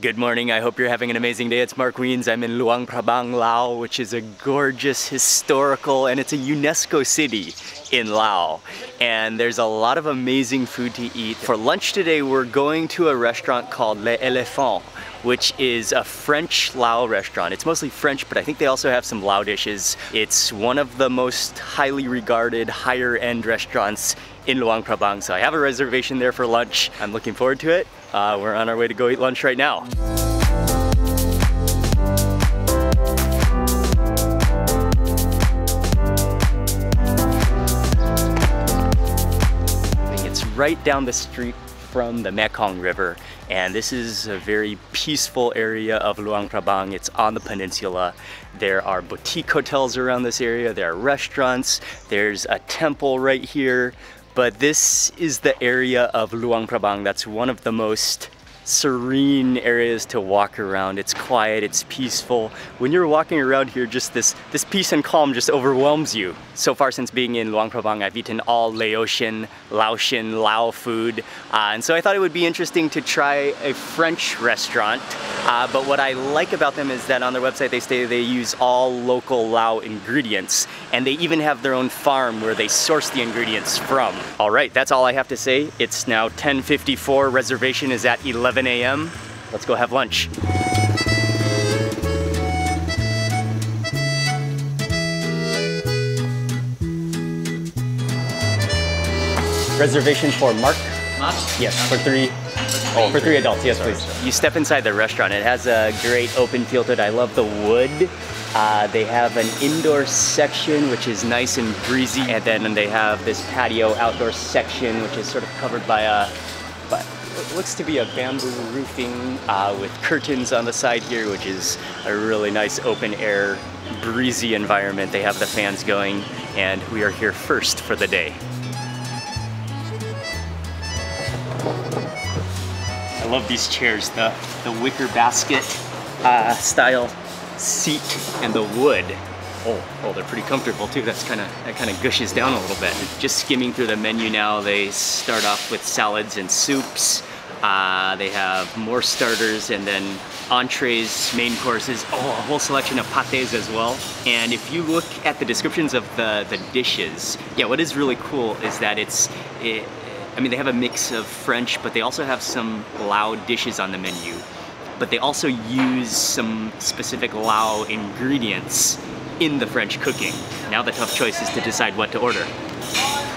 Good morning, I hope you're having an amazing day. It's Mark Wiens. I'm in Luang Prabang, Laos, which is a gorgeous, historical, and it's a UNESCO city in Laos. And there's a lot of amazing food to eat. For lunch today, we're going to a restaurant called Les Elephants, which is a French Lao restaurant. It's mostly French, but I think they also have some Lao dishes. It's one of the most highly regarded, higher end restaurants in Luang Prabang. So I have a reservation there for lunch. I'm looking forward to it. Uh, we're on our way to go eat lunch right now. It's right down the street from the Mekong River and this is a very peaceful area of Luang Prabang. It's on the peninsula. There are boutique hotels around this area, there are restaurants, there's a temple right here, but this is the area of Luang Prabang that's one of the most serene areas to walk around. It's quiet, it's peaceful. When you're walking around here, just this, this peace and calm just overwhelms you. So far since being in Luang Prabang, I've eaten all Laotian, Laotian, Lao food. Uh, and so I thought it would be interesting to try a French restaurant. Uh, but what I like about them is that on their website they say they use all local Lao ingredients. And they even have their own farm where they source the ingredients from. All right, that's all I have to say. It's now 10.54, reservation is at 11 a.m. Let's go have lunch. Reservation for Mark? Mark? Yes, for three. Oh, for three adults, yes please. You step inside the restaurant, it has a great open feel to it. I love the wood. Uh, they have an indoor section which is nice and breezy and then they have this patio outdoor section which is sort of covered by a it looks to be a bamboo roofing uh, with curtains on the side here which is a really nice open air breezy environment. They have the fans going and we are here first for the day. I love these chairs, the, the wicker basket uh, style seat and the wood. Oh, oh, they're pretty comfortable too. That's kind of that kind of gushes down a little bit. Just skimming through the menu now, they start off with salads and soups. Uh, they have more starters and then entrees, main courses, oh, a whole selection of pates as well. And if you look at the descriptions of the, the dishes, yeah, what is really cool is that it's, it, I mean, they have a mix of French, but they also have some Lao dishes on the menu. But they also use some specific Lao ingredients in the French cooking. Now the tough choice is to decide what to order.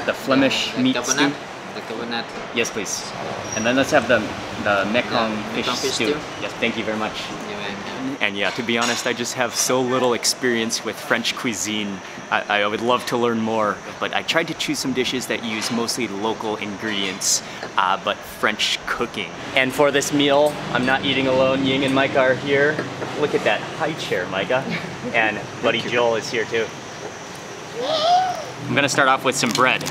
The Flemish meat stew. The. Yes, please. And then let's have the the Mekong Yeah, fish, Mekong fish stew. stew. Yes, thank you very much. May- and yeah, to be honest, I just have so little experience with French cuisine. I, I would love to learn more, but I tried to choose some dishes that use mostly local ingredients, uh, but French cooking. And for this meal, I'm not eating alone. Ying and Micah are here. Look at that high chair, Micah. And Buddy Joel is here too. I'm gonna start off with some bread.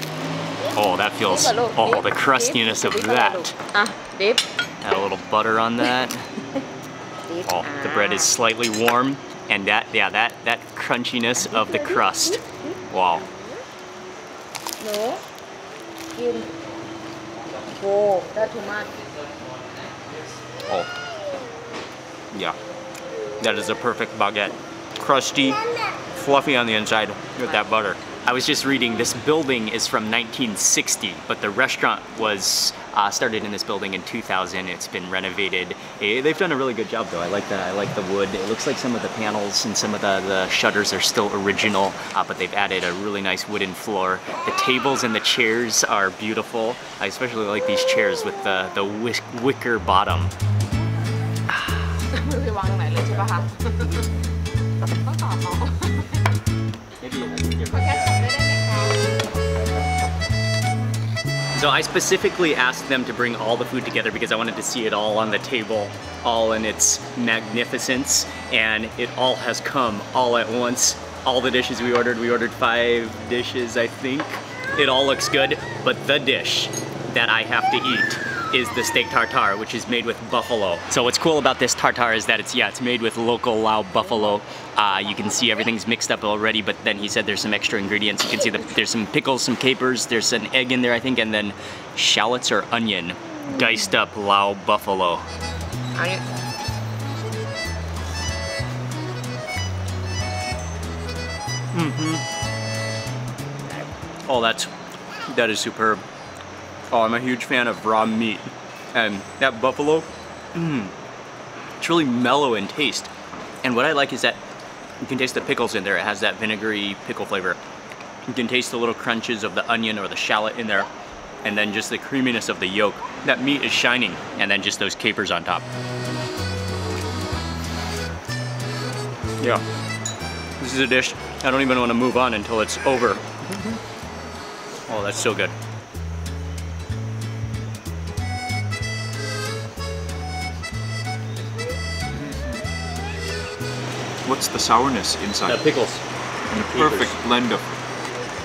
Oh, that feels, oh, the crustiness of that. Add a little butter on that. Oh, the bread is slightly warm and that, yeah, that, that crunchiness of the crust. Wow. No. Oh, that's too much. Oh. Yeah. That is a perfect baguette. Crusty, fluffy on the inside with that butter. I was just reading this building is from 1960, but the restaurant was uh, started in this building in 2000. It's been renovated. Eh, they've done a really good job though. I like that. I like the wood. It looks like some of the panels and some of the, the shutters are still original, uh, but they've added a really nice wooden floor. The tables and the chairs are beautiful. I especially like these chairs with the, the wick- wicker bottom. ไม่รู้จะวางตรงไหนเลยใช่ปะคะต้องตอบเขา Maybe ขอแค่ชมได้ไหมคะ So I specifically asked them to bring all the food together because I wanted to see it all on the table, all in its magnificence, and it all has come all at once. All the dishes we ordered, we ordered five dishes, I think. It all looks good, but the dish that I have to eat is the steak tartare, which is made with buffalo. So what's cool about this tartare is that it's, yeah, it's made with local Lao buffalo. Uh, you can see everything's mixed up already, but then he said there's some extra ingredients. You can see there's some pickles, some capers, there's an egg in there, I think, and then shallots or onion. Diced up Lao buffalo. I Mm -hmm. Oh, that's, that is superb. Oh, I'm a huge fan of raw meat, and that buffalo, mmm, it's really mellow in taste. And what I like is that you can taste the pickles in there. It has that vinegary pickle flavor. You can taste the little crunches of the onion or the shallot in there, and then just the creaminess of the yolk. That meat is shining, and then just those capers on top. Yeah, this is a dish I don't even want to move on until it's over. Oh, that's so good. What's the sourness inside? The pickles. And a perfect blend of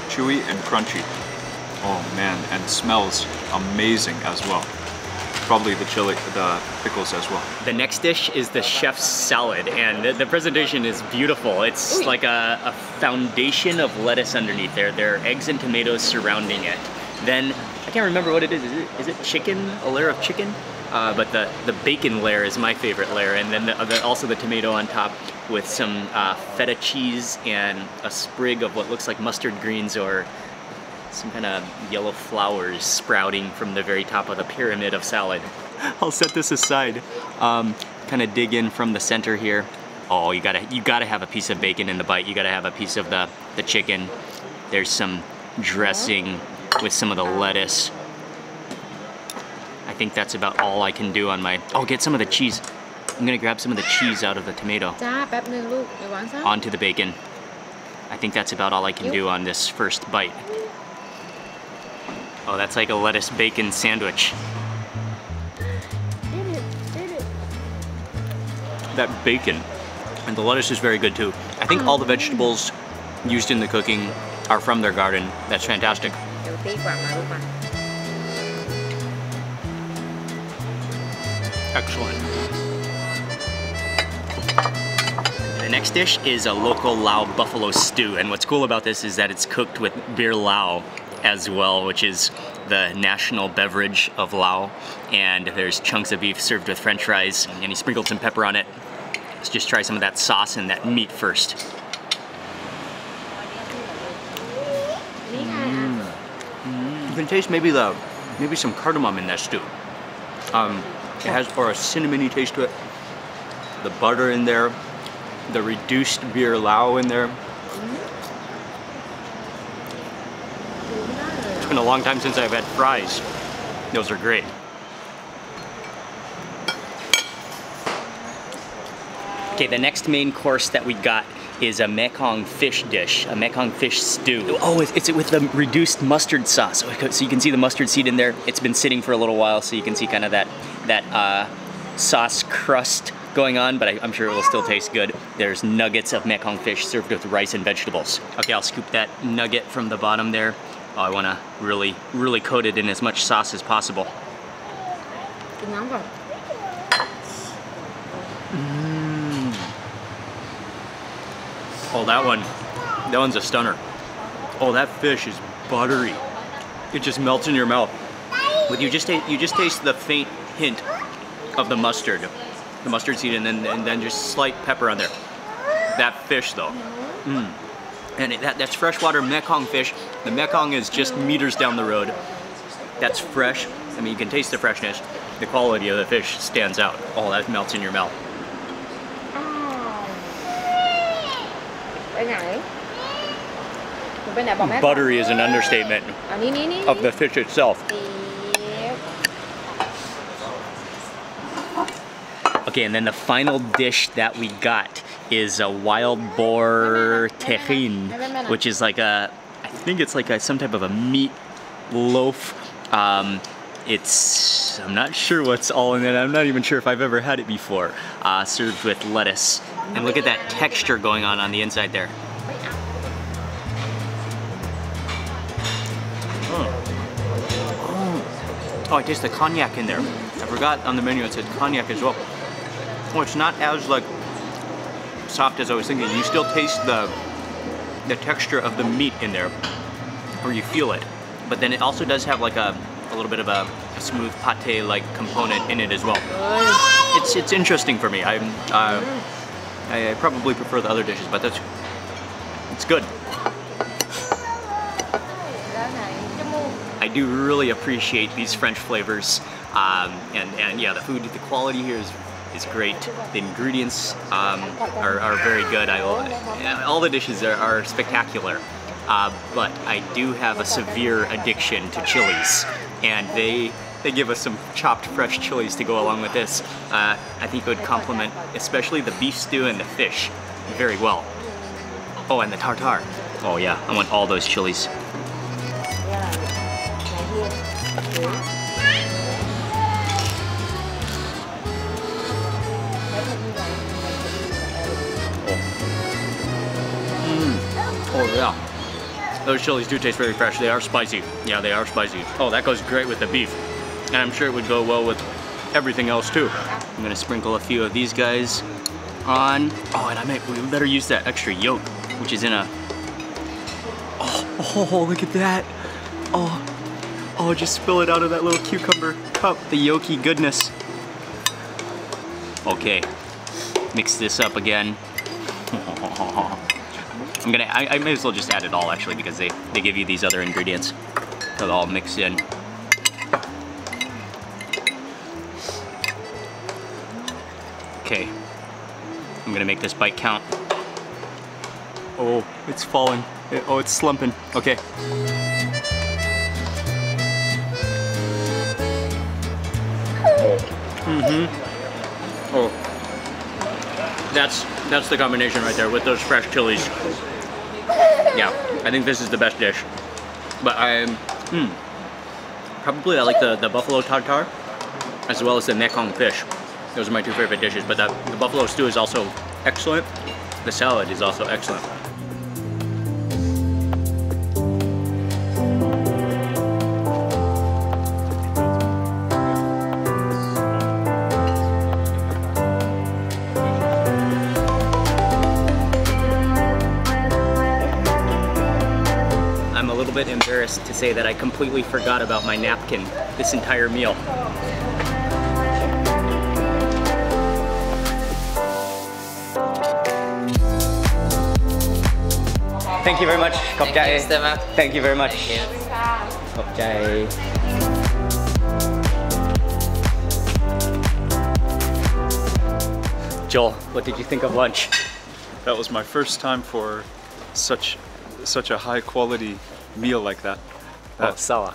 chewy and crunchy. Oh man, and smells amazing as well. Probably the chili, the pickles as well. The next dish is the chef's salad, and the, the presentation is beautiful. It's like a, a foundation of lettuce underneath there. There are eggs and tomatoes surrounding it. Then, I can't remember what it is. Is it, is it chicken? A layer of chicken? Uh, but the, the bacon layer is my favorite layer, and then the, the, also the tomato on top with some uh, feta cheese and a sprig of what looks like mustard greens or some kind of yellow flowers sprouting from the very top of the pyramid of salad. I'll set this aside. Um, kind of dig in from the center here. Oh, you gotta you gotta have a piece of bacon in the bite. You gotta have a piece of the the chicken. There's some dressing with some of the lettuce. I think that's about all I can do on my. Oh, get some of the cheese. I'm gonna grab some of the cheese out of the tomato จ้าแป๊บนึงลูกเดี๋ยววางซะ onto the bacon. I think that's about all I can do on this first bite. Oh, that's like a lettuce bacon sandwich. That bacon and the lettuce is very good too. I think all the vegetables used in the cooking are from their garden. That's fantastic. เดี๋ยวตีกว่ามาลูกมา Excellent. The next dish is a local Lao buffalo stew, and what's cool about this is that it's cooked with Beerlao as well, which is the national beverage of Lao. And there's chunks of beef served with french fries, and he sprinkled some pepper on it. Let's just try some of that sauce and that meat first. Mm. You can taste maybe the maybe some cardamom in that stew. Um, it has or a cinnamony taste to it. The butter in there, the reduced Beerlao in there. It's been a long time since I've had fries. Those are great. Okay, the next main course that we got is a Mekong fish dish, a Mekong fish stew. Oh, it's, with the reduced mustard sauce. So you can see the mustard seed in there. It's been sitting for a little while, so you can see kind of that that uh, sauce crust going on, but I, am sure it will still taste good. There's nuggets of Mekong fish served with rice and vegetables. Okay, I'll scoop that nugget from the bottom there. Oh, I wanna really, really coat it in as much sauce as possible. Good number. Oh, that one, that one's a stunner. Oh, that fish is buttery. It just melts in your mouth. But you just, you just taste the faint hint of the mustard the mustard seed and then and then just slight pepper on there. That fish though. Mm. And it, that, that's freshwater Mekong fish. The Mekong is just meters down the road. That's fresh. I mean, you can taste the freshness. The quality of the fish stands out. All oh, that melts in your mouth. Buttery is an understatement of the fish itself. Okay, and then the final dish that we got is a wild boar terrine, which is like a, I think it's like a, some type of a meat loaf. Um, it's, I'm not sure what's all in it. I'm not even sure if I've ever had it before. Uh, served with lettuce. And look at that texture going on on the inside there. Oh, I taste the cognac in there. I forgot on the menu it said cognac as well. Oh, it's not as like soft as I was thinking. You still taste the the texture of the meat in there, or you feel it. But then it also does have like a, a little bit of a, a smooth pate-like component in it as well. It's it's interesting for me. I'm uh, I, I probably prefer the other dishes, but that's It's good. I do really appreciate these French flavors. Um, and, and yeah, the food, the quality here is, is great. The ingredients um, are, are very good. I, all the dishes are, are spectacular. Uh, but I do have a severe addiction to chilies. And they they give us some chopped fresh chilies to go along with this. Uh, I think it would complement especially the beef stew and the fish very well. Oh, and the tartar. Oh yeah, I want all those chilies. Oh yeah. Those chilies do taste very fresh. They are spicy. Yeah, they are spicy. Oh, that goes great with the beef. And I'm sure it would go well with everything else too. I'm gonna sprinkle a few of these guys on. Oh, and I might, we better use that extra yolk, which is in a, oh, oh, look at that. Oh, oh, just spill it out of that little cucumber cup, the yolky goodness. Okay, mix this up again. I'm gonna, I, I, may as well just add it all actually because they, they give you these other ingredients. They'll all mix in. Okay, I'm gonna make this bite count. Oh, it's falling. It, oh, it's slumping. Okay. Mm-hmm. Oh. That's that's the combination right there with those fresh chilies. Yeah, I think this is the best dish. But I'm, hmm, probably I like the, the buffalo tartar as well as the mekong fish. Those are my two favorite dishes, but the, the buffalo stew is also excellent. The salad is also excellent. Bit embarrassed to say that I completely forgot about my napkin this entire meal. Thank you very much. Khop Thank you, Stefan. Thank you very much. Thank you. Joel, what did you think of lunch? That was my first time for such such a high quality meal like that. Oh, That- sawa.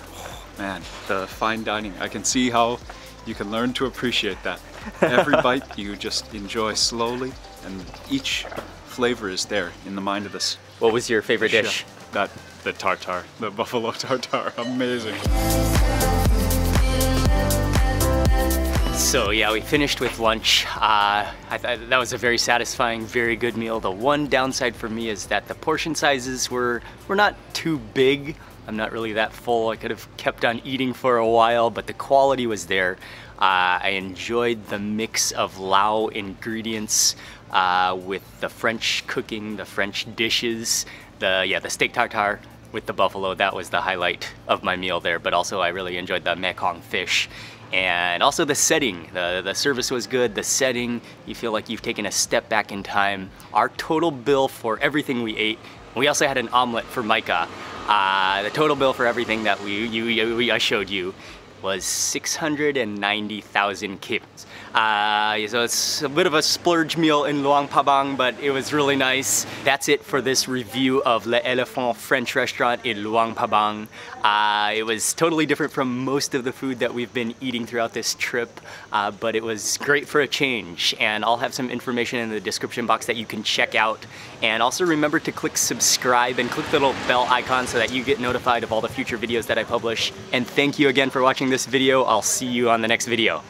Man, the fine dining. I can see how you can learn to appreciate that. Every bite you just enjoy slowly, and each flavor is there in the mind of this What was your favorite dish? That the tartar, the buffalo tartar, amazing. So yeah, we finished with lunch. Uh, I th that was a very satisfying, very good meal. The one downside for me is that the portion sizes were were not too big. I'm not really that full. I could have kept on eating for a while, but the quality was there. Uh, I enjoyed the mix of Lao ingredients uh, with the French cooking, the French dishes, the yeah the steak tartare with the buffalo. That was the highlight of my meal there. But also I really enjoyed the mekong fish and also the setting. The, the service was good, the setting, you feel like you've taken a step back in time. Our total bill for everything we ate, we also had an omelet for Micah. Uh, the total bill for everything that we, you, you, I showed you was 690,000 kips. Uh, so it's a bit of a splurge meal in Luang Prabang, but it was really nice. That's it for this review of Le Elephant French restaurant in Luang Prabang. Uh, it was totally different from most of the food that we've been eating throughout this trip, uh, but it was great for a change. And I'll have some information in the description box that you can check out. And also remember to click subscribe and click the little bell icon so that you get notified of all the future videos that I publish. And thank you again for watching this video. I'll see you on the next video.